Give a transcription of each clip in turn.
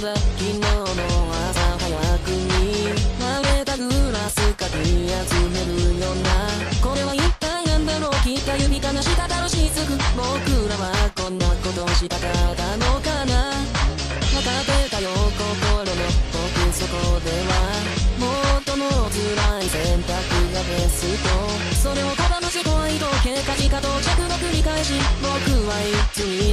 だ昨日の朝早くに食べたグラスかき集めるようなこれは一体何だろうきた指かなしただろしつく僕らはこんなことしたかったのかな。分かってたよ心の僕そこでは元も辛い選択がベスト。それをただの自己愛と経過時間到着の繰り返し僕はいつに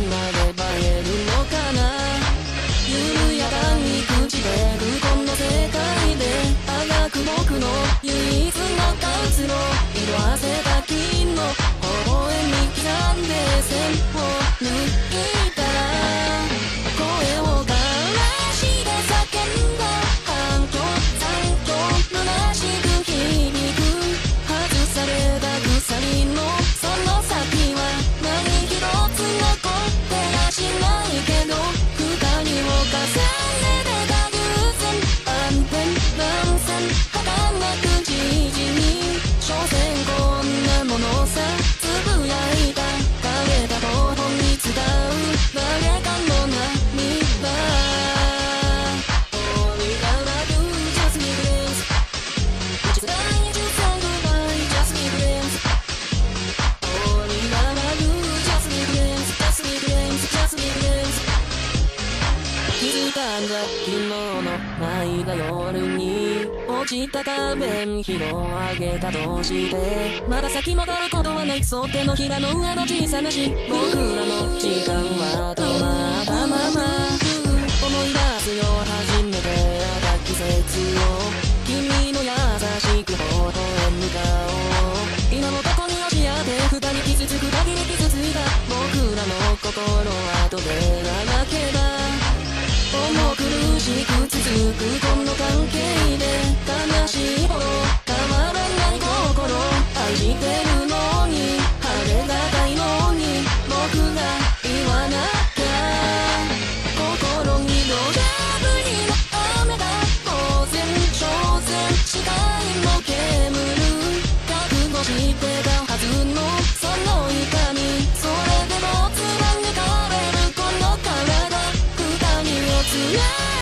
ない夜に落ちた画面拾あげたとしてまだ先戻ることはないそう手のひらの上の小さなし僕らの時間は止まったまま。思い出すよ初めてあった季節を。